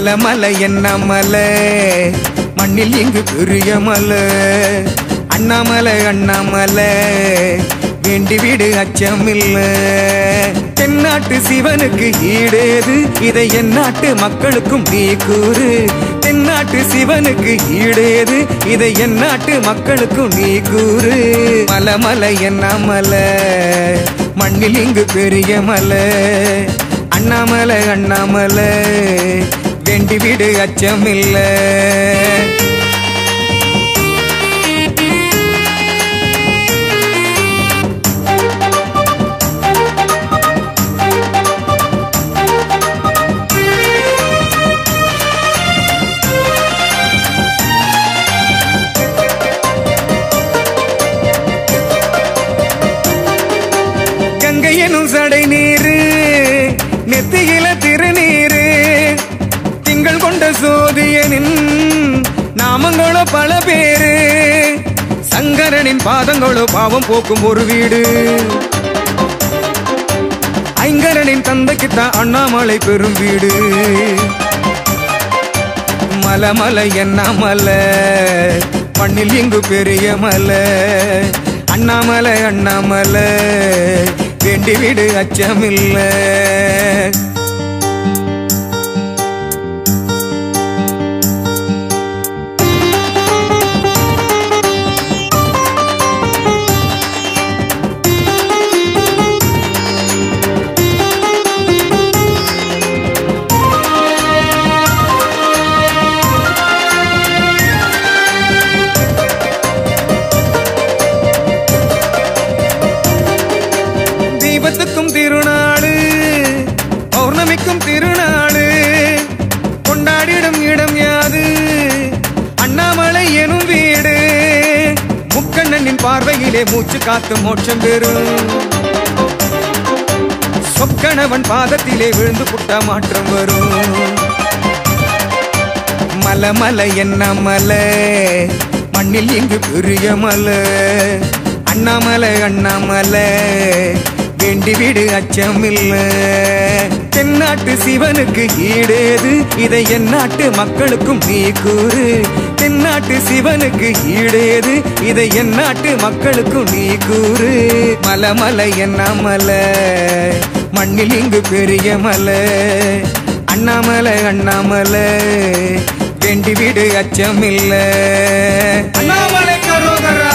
மல மல என்ன மலை? மண்ணில் இங்கு பெரிய மலை. அண்ணாமலை அண்ணாமலை. வேண்டி வீடு அச்சமில்ல. தென்னாட்டு சிவனுக்கு ஈடேது. இதை எந்நாட்டு மக்களுக்கும் நீ கூறு. தென்னாட்டு சிவனுக்கு ஈடேது. இதை எந்நாட்டு மக்களுக்கும் நீ கூறு. மலை மலை என்ன மலை? மண்ணில் இங்கு பெரிய மலை. அண்ணாமலை அண்ணாமலை. வேண்டி வீடு அச்சமில்ல. கங்கை எனும் சடை நீரு நெத்தியில திருநீர் சோதியனின் நாமங்களோ பல பேரு சங்கரனின் பாதங்களோ பாவம் போக்கும் ஒரு வீடு. ஐங்கரனின் தந்தைக்குத்தான் அண்ணாமலை பெரும் வீடு. மலமலை மலை என்ன மலை பண்ணில் இங்கு பெரிய மலை. அண்ணாமலை அண்ணாமலை வேண்டி வீடு அச்சமில்லை. தீபத்துக்கும் திருநாடு. பௌர்ணமிக்கும் திருநாடு. கொண்டாடிடும் இடம் யாது? அண்ணாமலை எனும் வீடு. முக்கண்ணனின் பார்வையிலே மூச்சு காத்து மோட்சம் பெறும். சொக்கணவன் பாதத்திலே விழுந்து புட்ட மாற்றம் வரும். மலை மலை என்ன மலை? மண்ணில் இங்கு பெரிய மலை. அண்ணாமலை அண்ணாமலை. வேண்டி வீடு அச்சமில்ல. தென்னாட்டு சிவனுக்கு ஈடேது. இதை எந்நாட்டு மக்களுக்கும் நீ கூறு. தென்னாட்டு சிவனுக்கு ஈடேது. இதை எந்நாட்டு மக்களுக்கும் நீ கூறு. மலமலை என்ன மலை மண்ணில் இங்கு பெரிய மலை. அண்ணாமலை அண்ணாமலை. வேண்டி வீடு அச்சமில்ல. அண்ணாமலை கரோதரா